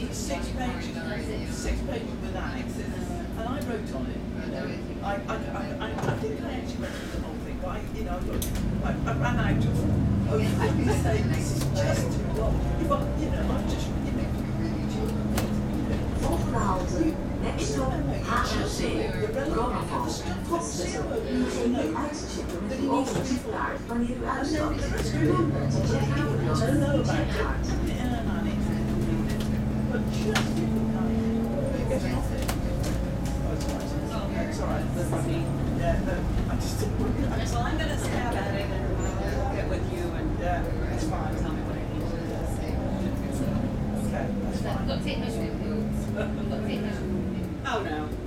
It's six pages, six pages without access, and I wrote on it. You know, I, I, I, I, think I actually wrote the whole thing, but I, you know, I, I ran out of, hope to say this is just too long. But, you know, I've just, you know, Next stop, Ashesea, Rotherham. Using the attitude of the most feedback when you answer. Remember. To check out your feedback. Oh, don't know.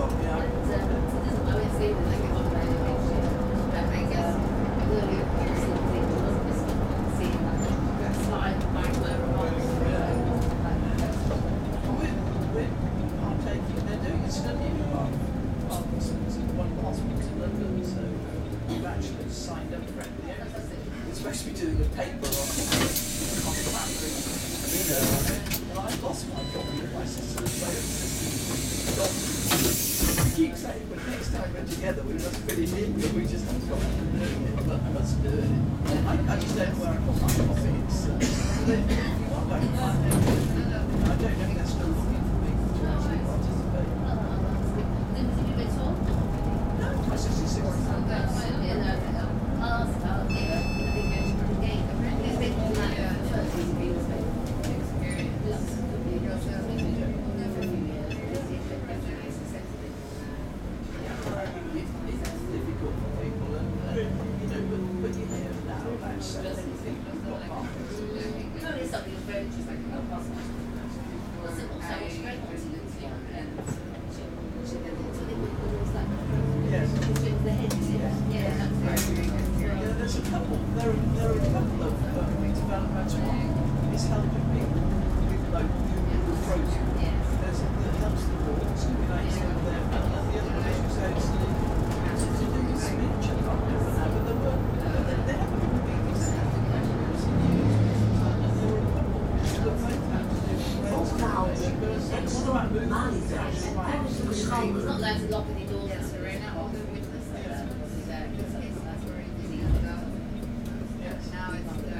something. He's not allowed to lock any doors Serena. Now it's.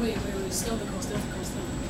Wait, wait, wait. Still the coast. Still the coast. Still the coast.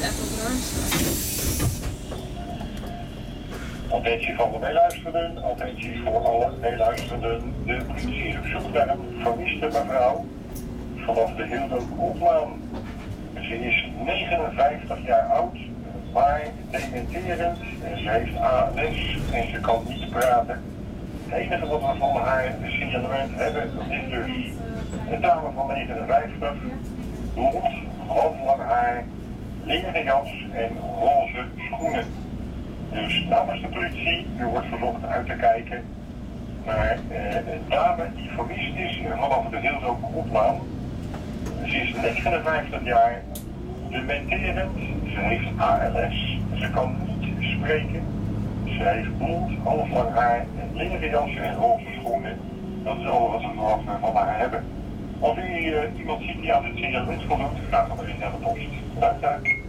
De Attentie van de meeluisterenden, attentie voor alle meeluisterenden. De politie is op zoek een vermiste mevrouw vanaf de Hildo Kooltlaan. Ze is 59 jaar oud, maar dementerend. En ze heeft ALS en ze kan niet praten. Het enige wat we van haar signalement hebben, dat is dus een dame van 59, blond, halflang haar, leren jas en roze schoenen. Dus namens de politie, u wordt verzocht uit te kijken naar eh, een dame die vermist is vanaf de Hildo Koplaan. Ze is 59 jaar, dementerend, ze heeft ALS, ze kan niet spreken. Ze heeft blond, halflang haar, een leren en roze schoenen. Dat is alles wat we van haar hebben. Als u eh, iemand ziet die aan dit signalement voldoet, graag dan erin naar de post. Dank,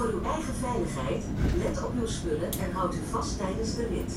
Voor uw eigen veiligheid, let op uw spullen en houd u vast tijdens de rit.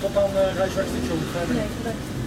Tot aan uh,